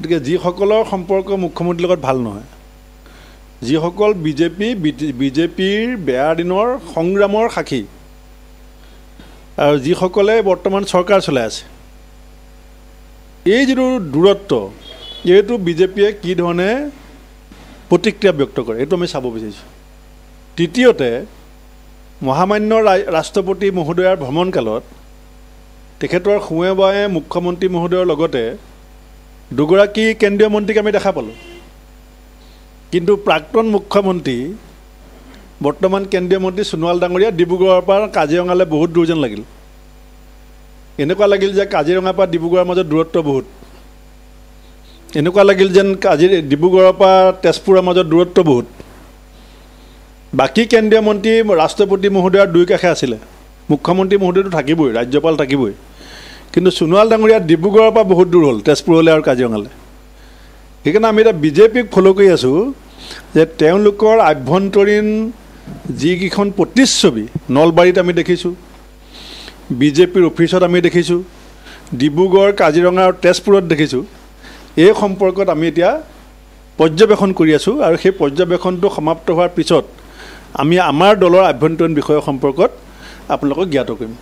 গতিকে যিসকলৰ সম্পৰ্ক মুখ্যমন্ত্ৰীৰ লগত ভাল নহয় যিসকল বিজেপি বিজেপিৰ বেয়া দিনৰ সংগ্ৰামৰ সাক্ষী আৰু যিসকলে বৰ্তমান চৰকাৰ চলাই আছে এই যিটো দূৰত্ব এইটো বিজেপিয়ে কি ধৰণে প্ৰতিক্ৰিয়া ব্যক্ত কৰে এইটো আমি চাব বিচাৰিছোঁ। তৃতীয়তে মহামান্য ৰাষ্ট্ৰপতি মহোদয়াৰ ভ্ৰমণকালত তেখেতৰ সোঁৱে বাৱে মুখ্যমন্ত্ৰী মহোদয়ৰ লগতে দুগৰাকী কেন্দ্ৰীয় মন্ত্ৰীক আমি দেখা পালোঁ। কিন্তু প্ৰাক্তন মুখ্যমন্ত্ৰী বৰ্তমান কেন্দ্ৰীয় মন্ত্ৰী সোণোৱাল ডাঙৰীয়া ডিব্ৰুগড়ৰ পৰা কাজিৰঙালৈ বহুত দূৰ যেন লাগিল। এনেকুৱা লাগিল যে কাজিৰঙাৰ পৰা ডিব্ৰুগড়ৰ মাজত দূৰত্ব বহুত। এনেকুৱা লাগিল যেন কাজি ডিব্ৰুগড়ৰ পৰা তেজপুৰৰ মাজত দূৰত্ব বহুত। বাকী কেন্দ্ৰীয় মন্ত্ৰী ৰাষ্ট্ৰপতি মহোদয়ৰ দুই কাষে আছিলে। মুখ্যমন্ত্ৰী মহোদয়টো থাকিবই ৰাজ্যপাল থাকিবই। কিন্তু সোণোৱাল ডাঙৰীয়া ডিব্ৰুগড়ৰ পৰা বহুত দূৰ হ'ল তেজপুৰলৈ আৰু কাজিৰঙালৈ। সেইকাৰণে আমি এতিয়া বিজেপিক ফ'ল' কৰি আছোঁ যে তেওঁলোকৰ আভ্যন্তৰীণ যিকেইখন প্ৰতিচ্ছবি নলবাৰীত আমি দেখিছোঁ বিজেপিৰ অফিচত আমি দেখিছোঁ ডিব্ৰুগড় কাজিৰঙা আৰু তেজপুৰত দেখিছোঁ এই সম্পৰ্কত আমি এতিয়া পৰ্যবেক্ষণ কৰি আছোঁ আৰু সেই পৰ্যবেক্ষণটো সমাপ্ত হোৱাৰ পিছত আমি আমাৰ দলৰ আভ্যন্তৰীণ বিষয় সম্পৰ্কত আপোনালোকক জ্ঞাত কৰিম।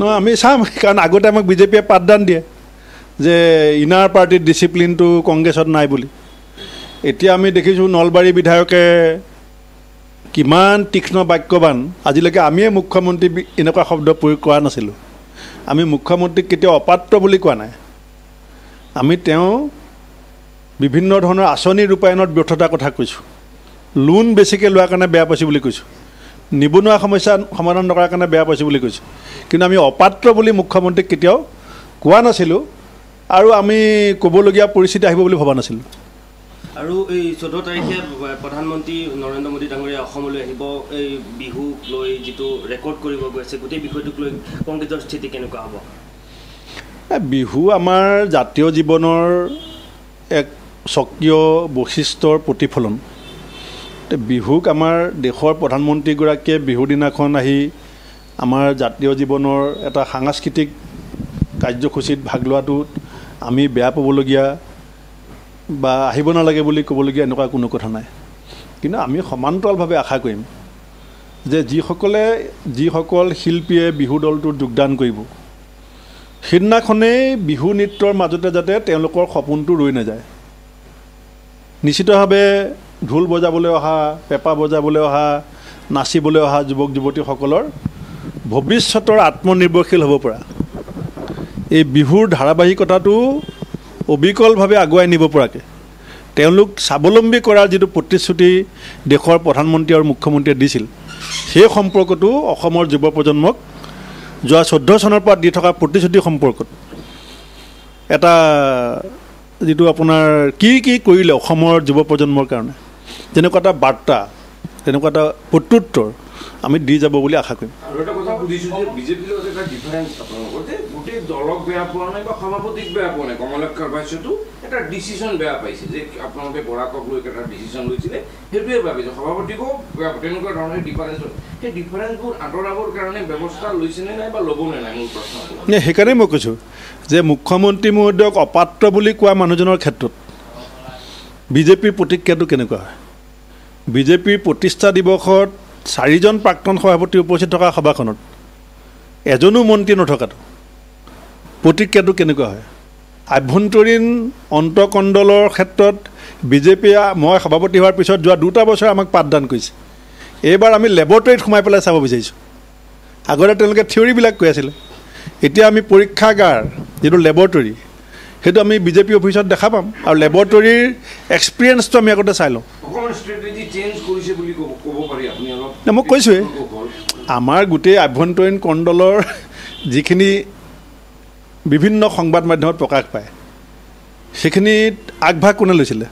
নহয় আমি চাম কাৰণ আগতে আমাক বিজেপিয়ে পাঠদান দিয়ে যে ইনাৰ পাৰ্টিৰ ডিচিপ্লিনটো কংগ্ৰেছত নাই বুলি। এতিয়া আমি দেখিছোঁ নলবাৰী বিধায়কে কিমান তীক্ষ্ণ বাক্যৱান আজিলৈকে আমিয়ে মুখ্যমন্ত্ৰী এনেকুৱা শব্দ প্ৰয়োগ কৰা নাছিলোঁ। আমি মুখ্যমন্ত্ৰীক কেতিয়াও অপাত্ৰ বুলি কোৱা নাই। আমি তেওঁ বিভিন্ন ধৰণৰ আঁচনি ৰূপায়ণত ব্যৰ্থতাৰ কথা কৈছোঁ। লোন বেছিকৈ লোৱাৰ কাৰণে বেয়া পাইছোঁ বুলি কৈছোঁ। নিবনুৱা সমস্যা সমাধান নকৰাৰ কাৰণে বেয়া পাইছোঁ বুলি কৈছোঁ। কিন্তু আমি অপাত্ৰ বুলি মুখ্যমন্ত্ৰীক কেতিয়াও কোৱা নাছিলোঁ আৰু আমি ক'বলগীয়া পৰিস্থিতি আহিব বুলি ভবা নাছিলোঁ। আৰু এই চৈধ্য তাৰিখে প্ৰধানমন্ত্ৰী নৰেন্দ্ৰ মোদী ডাঙৰীয়া অসমলৈ আহিব এই বিহুক লৈ যিটো ৰেকৰ্ড কৰিব গৈ আছে গোটেই বিষয়টোক লৈ কংগ্ৰেছৰ স্থিতি কেনেকুৱা হ'ব? বিহু আমাৰ জাতীয় জীৱনৰ এক স্বকীয় বৈশিষ্ট্যৰ প্ৰতিফলন। বিহুক আমাৰ দেশৰ প্ৰধানমন্ত্ৰীগৰাকীয়ে বিহুৰ দিনাখন আহি আমাৰ জাতীয় জীৱনৰ এটা সাংস্কৃতিক কাৰ্যসূচীত ভাগ লোৱাটোত আমি বেয়া পাবলগীয়া বা আহিব নালাগে বুলি ক'বলগীয়া এনেকুৱা কোনো কথা নাই। কিন্তু আমি সমান্তৰালভাৱে আশা কৰিম যে যিসকলে যিসকল শিল্পীয়ে বিহু দলটোত যোগদান কৰিব সেইদিনাখনেই বিহু নৃত্যৰ মাজতে যাতে তেওঁলোকৰ সপোনটো ৰৈ নাযায়। নিশ্চিতভাৱে ঢোল বজাবলৈ অহা পেঁপা বজাবলৈ অহা নাচিবলৈ অহা যুৱক যুৱতীসকলৰ ভৱিষ্যতৰ আত্মনিৰ্ভৰশীল হ'ব পৰা। এই বিহুৰ ধাৰাবাহিকতাটো অবিকলভাৱে আগুৱাই নিব পৰাকৈ। তেওঁলোক স্বাৱলম্বী কৰাৰ যিটো প্ৰতিশ্ৰুতি দেশৰ প্ৰধানমন্ত্ৰী আৰু মুখ্যমন্ত্ৰীয়ে দিছিল সেই সম্পৰ্কটো অসমৰ যুৱ প্ৰজন্মক যোৱা চৈধ্য চনৰ পৰা দি থকা প্ৰতিশ্ৰুতি সম্পৰ্কত। এটা যিটো আপোনাৰ কি কি কৰিলে অসমৰ যুৱ প্ৰজন্মৰ কাৰণে? তেনেকুৱা এটা বাৰ্তা তেনেকুৱা এটা প্ৰত্যুত্তৰ আমি দি যাব বুলি আশা কৰিম। সেইকাৰণে মই কৈছোঁ যে মুখ্যমন্ত্ৰী মহোদয়ক অপাত্ৰ বুলি কোৱা মানুহজনৰ ক্ষেত্ৰত বিজেপিৰ প্ৰতিক্ৰিয়াটো কেনেকুৱা হয়? বিজেপিৰ প্ৰতিষ্ঠা দিৱসত চাৰিজন প্ৰাক্তন সভাপতি উপস্থিত থকা সভাখনত এজনো মন্ত্ৰী নথকাটো। প্ৰতিক্ৰিয়াটো কেনেকুৱা হয়? আভ্যন্তৰীণ অন্তকণ্ডলৰ ক্ষেত্ৰত বিজেপিয়ে মই সভাপতি হোৱাৰ পিছত যোৱা দুটা বছৰ আমাক পাঠদান কৰিছে। এইবাৰ আমি লেবৰেটৰীত সোমাই পেলাই চাব বিচাৰিছোঁ। আগতে তেওঁলোকে থিয়ৰীবিলাক কৈ আছিলে। এতিয়া আমি পৰীক্ষাগাৰ যিটো লেবৰেটৰী সেইটো আমি বিজেপি অফিচত দেখা পাম। আৰু লেবৰেটৰীৰ এক্সপিৰিয়েঞ্চটো আমি আগতে চাই লওঁ। মই কৈছোঁৱেই আমাৰ গোটেই আভ্যন্তৰীণ কণ্ডলৰ যিখিনি বিভিন্ন সংবাদ মাধ্যমত প্ৰকাশ পায় সেইখিনিত আগভাগ কোনে লৈছিলে?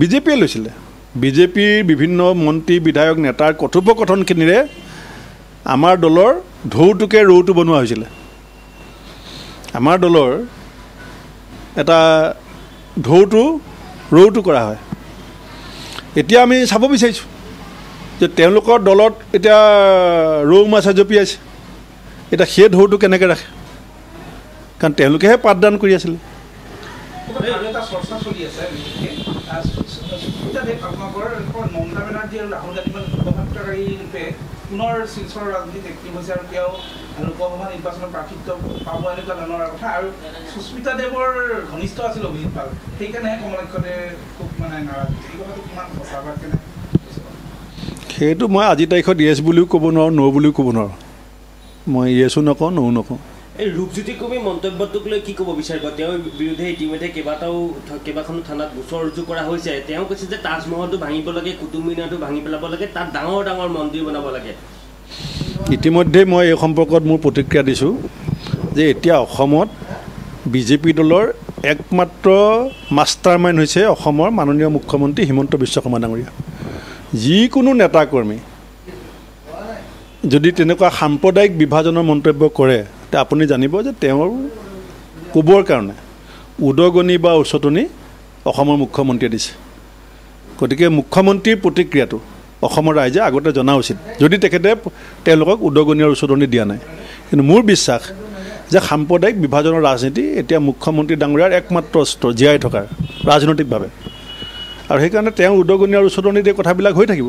বিজেপিয়ে লৈছিলে। বিজেপিৰ বিভিন্ন মন্ত্ৰী বিধায়ক নেতাৰ কথোপকথনখিনিৰে আমাৰ দলৰ ঢৌটোকে ৰৌটো বনোৱা হৈছিলে। আমাৰ দলৰ এটা ঢৌটো ৰৌটো কৰা হয় এতিয়া আমি চাব বিচাৰিছোঁ যে তেওঁলোকৰ দলত এতিয়া ৰৌ মাছে জঁপিয়াইছে এতিয়া সেই ঢৌটো কেনেকৈ ৰাখে কাৰণ তেওঁলোকেহে পাঠদান কৰি আছিলে পুনৰ শিলচৰ ৰাজনীতিত এক্টিভ হৈছে আৰু তেওঁ লোকসভা নিৰ্বাচনত প্ৰাৰ্থিত্ব পাব এনেকুৱা ধৰণৰ কথা। আৰু সুস্মিতাদেৱৰ ঘনিষ্ঠ আছিল অভিজিত পাল। সেইকাৰণেহে কমলাক্ষতে খুব মানে নাৰাজ। এই কথাটো কিমান সঁচা বা কেনে? সেইটো মই আজিৰ তাৰিখত য়েছ বুলিও ক'ব নোৱাৰোঁ ন' বুলিও ক'ব নোৱাৰোঁ। মই য়েছো নকওঁ নও নকওঁ। এই ৰূপজ্যোতি কৰ্মীৰ মন্তব্যটোক লৈ কি ক'ব বিচাৰিব? তেওঁৰ বিৰুদ্ধে ইতিমধ্যে কেইবাটাও কেইবাখনো থানাত গোচৰ ৰুজু কৰা হৈছে। তেওঁ কৈছে যে তাজমহলটো ভাঙিব লাগে কুটুব মিনাৰটো ভাঙি পেলাব লাগে তাত ডাঙৰ ডাঙৰ মন্দিৰ বনাব লাগে। ইতিমধ্যে মই এই সম্পৰ্কত মোৰ প্ৰতিক্ৰিয়া দিছোঁ যে এতিয়া অসমত বিজেপি দলৰ একমাত্ৰ মাষ্টাৰ মাইণ্ড হৈছে অসমৰ মাননীয় মুখ্যমন্ত্ৰী হিমন্ত বিশ্ব শৰ্মা ডাঙৰীয়া। যিকোনো নেতা কৰ্মী যদি তেনেকুৱা সাম্প্ৰদায়িক বিভাজনৰ মন্তব্য কৰে তে আপুনি জানিব যে তেওঁৰ ক'বৰ কাৰণে উদগনি বা উচতনি অসমৰ মুখ্যমন্ত্ৰীয়ে দিছে। গতিকে মুখ্যমন্ত্ৰীৰ প্ৰতিক্ৰিয়াটো অসমৰ ৰাইজে আগতে জনা উচিত। যদি তেখেতে তেওঁলোকক উদগনি আৰু উচতনি দিয়া নাই। কিন্তু মোৰ বিশ্বাস যে সাম্প্ৰদায়িক বিভাজনৰ ৰাজনীতি এতিয়া মুখ্যমন্ত্ৰী ডাঙৰীয়াৰ একমাত্ৰ অস্ত্ৰ জীয়াই থকাৰ ৰাজনৈতিকভাৱে। আৰু সেইকাৰণে তেওঁ উদগনি আৰু উচতনি দিয়ে কথাবিলাক হৈ থাকিব।